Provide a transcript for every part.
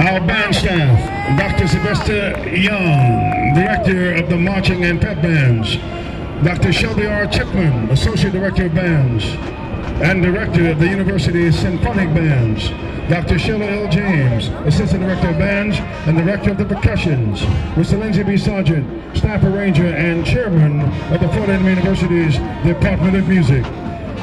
Our band staff, Dr. Sylvester Young, Director of the Marching and Pep Bands, Dr. Shelby R. Chipman, Associate Director of Bands, and Director of the university's Symphonic Bands, Dr. Sheila L. James, Assistant Director of Bands and Director of the Percussions, Mr. Lindsey B. Sarjeant, Staff Arranger and Chairman of the Fort Florida University's Department of Music,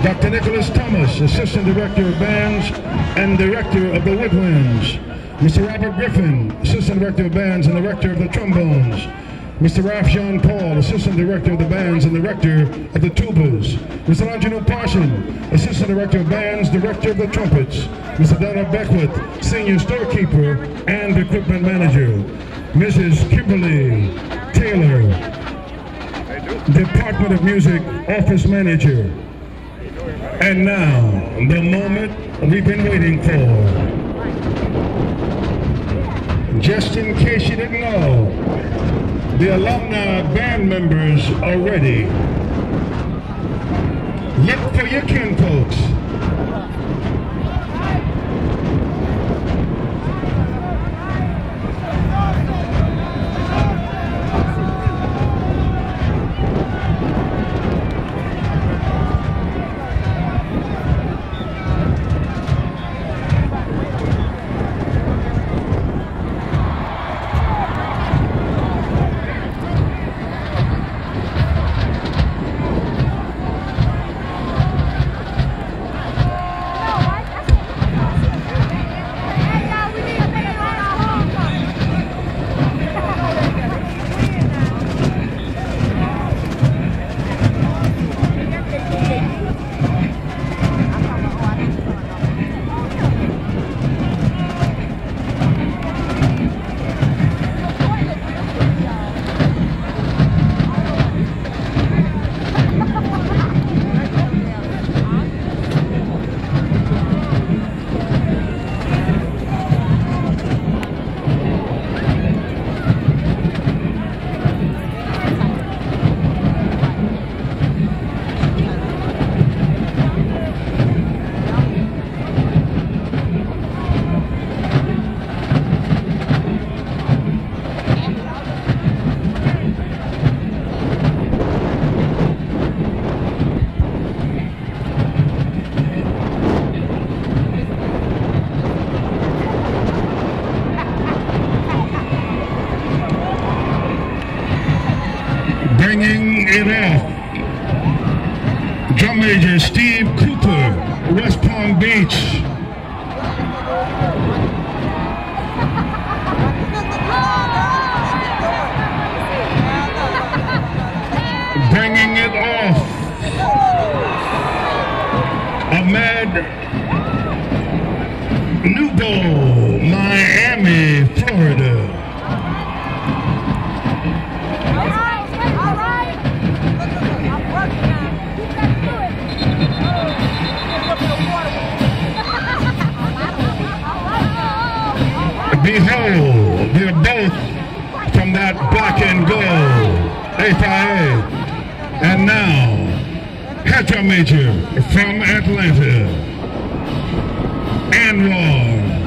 Dr. Nicholas Thomas, Assistant Director of Bands and Director of the Woodwinds, Mr. Robert Griffin, Assistant Director of Bands and Director of the Trombones, Mr. Ralph Jean Paul, Assistant Director of the Bands and Director of the Tubas, Mr. Angelo Parson, Assistant Director of Bands, Director of the Trumpets, Mr. Donald Beckwith, Senior Storekeeper and Equipment Manager, Mrs. Kimberly Taylor, Department of Music Office Manager, and now, the moment we've been waiting for. Just in case you didn't know, the alumni band members are ready. Look for your kinfolks. It. Drum Major Steve Cooper, West Palm Beach. Bringing it off. Ahmed Nubo, Behold, they're both from that black and gold, FIA. And now, Drum Major from Atlanta, Anwar